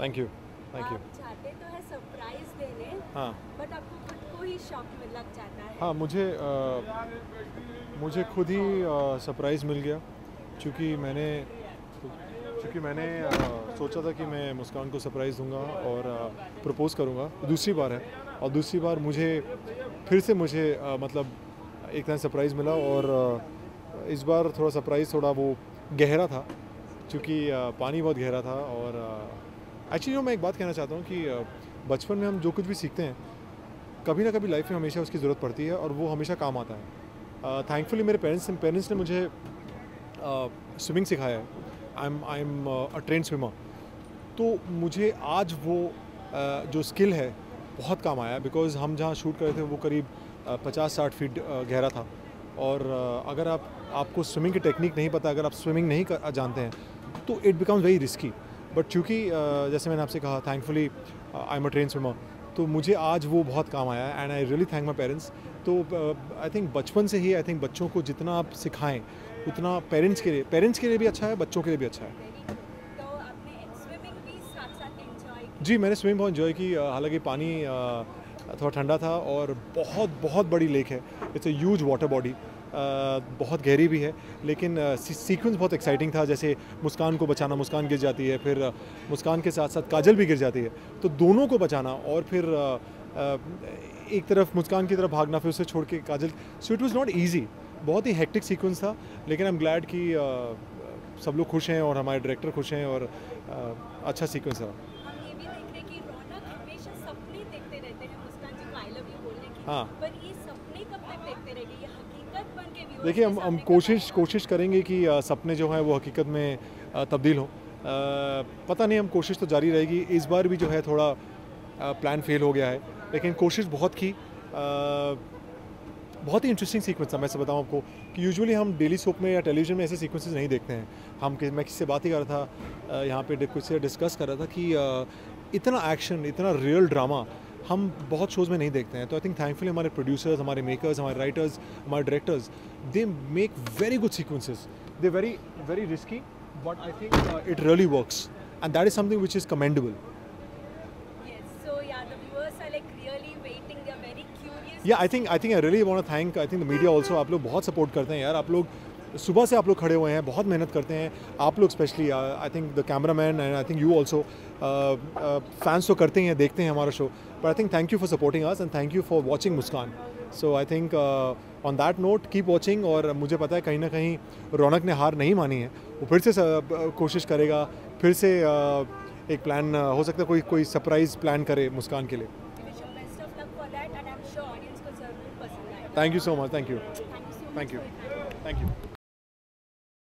Thank you thank you चाहते तो है सरप्राइज़ देने हाँ। बट आपको खुद को ही शॉक में लग जाता है। हाँ मुझे अ, मुझे खुद ही सरप्राइज़ मिल गया क्योंकि मैंने क्योंकि मैंने अ, सोचा था कि मैं मुस्कान को सरप्राइज़ दूँगा और प्रपोज़ करूँगा। दूसरी बार है और दूसरी बार मुझे फिर से मुझे अ, मतलब एक तरह सरप्राइज़ मिला और अ, इस बार थोड़ा सरप्राइज़ थोड़ा वो गहरा था क्योंकि पानी बहुत गहरा था और एक्चुअली मैं एक बात कहना चाहता हूँ कि बचपन में हम जो कुछ भी सीखते हैं कभी ना कभी लाइफ में हमेशा उसकी ज़रूरत पड़ती है और वो हमेशा काम आता है। थैंकफुली मेरे पेरेंट्स पेरेंट्स ने मुझे स्विमिंग सिखाया है। I am I am a train swimmer तो मुझे आज वो uh, जो स्किल है बहुत काम आया बिकॉज़ हम जहाँ शूट कर रहे थे वो करीब पचास साठ फीट uh, गहरा था। और uh, अगर आप आपको स्विमिंग की टेक्निक नहीं पता अगर आप स्विमिंग नहीं कर, जानते हैं तो it becomes very risky but चूँकि जैसे मैंने आपसे कहा thankfully I am a train swimmer तो मुझे आज वो बहुत काम आया and I really thank my parents तो आई थिंक बचपन से ही आई थिंक बच्चों को जितना आप सिखाएँ, उतना पेरेंट्स के लिए पेरेंट्स के लिए भी अच्छा है, बच्चों के लिए भी अच्छा है। जी, मैंने स्विमिंग बहुत इन्जॉय की हालाँकि पानी थोड़ा ठंडा था, और बहुत बहुत बड़ी लेक है। It's a huge water body बहुत गहरी भी है लेकिन सीक्वेंस बहुत एक्साइटिंग था जैसे मुस्कान को बचाना मुस्कान गिर जाती है फिर मुस्कान के साथ साथ काजल भी गिर जाती है। तो दोनों को बचाना और फिर एक तरफ़ मुस्कान की तरफ़ भागना फिर उसे छोड़ के Kajal. So it was not easy बहुत ही हेक्टिक सीक्वेंस था लेकिन आई एम ग्लैड कि सब लोग खुश हैं और हमारे डायरेक्टर खुश हैं और अच्छा सीक्वेंस रहे। हैं देखिए, हम हम कोशिश कोशिश करेंगे कि सपने जो हैं वो हकीकत में तब्दील हों। पता नहीं, हम कोशिश तो जारी रहेगी। इस बार भी जो है थोड़ा प्लान फेल हो गया है। लेकिन कोशिश बहुत की। बहुत ही इंटरेस्टिंग सीक्वेंस था। मैं से बताऊँ आपको कि यूजुअली हम डेली सोप में या टेलीविज़न में ऐसे सीक्वेंसेस नहीं देखते हैं। हम कि, मैं किसी से बात ही कर रहा था यहाँ पे कुछ से डिस्कस कर रहा था कि इतना एक्शन इतना रियल ड्रामा हम बहुत शोज़ में नहीं देखते हैं तो आई थिंक थैंकफुली हमारे प्रोड्यूसर्स हमारे मेकर्स हमारे राइटर्स हमारे directors they make very good sequences they very very risky but I think it really works and that is something which is commendable. Yeah I think I think I really want thank I think the media also आप लोग बहुत support करते हैं यार। आप लोग सुबह से आप लोग खड़े हुए हैं बहुत मेहनत करते हैं। आप लोग specially I think the camera man and I think you also fans तो करते ही हैं देखते हैं हमारा show but I think thank you for supporting us and thank you for watching Muskaan so I think on that note keep watching और मुझे पता है कहीं ना कहीं रौनक ने हार नहीं मानी है। वो फिर से स- कोशिश करेगा फिर से uh, एक प्लान हो सकता है कोई कोई सरप्राइज़ प्लान करे मुस्कान के लिए। Thank you so much thank you your time. Thank you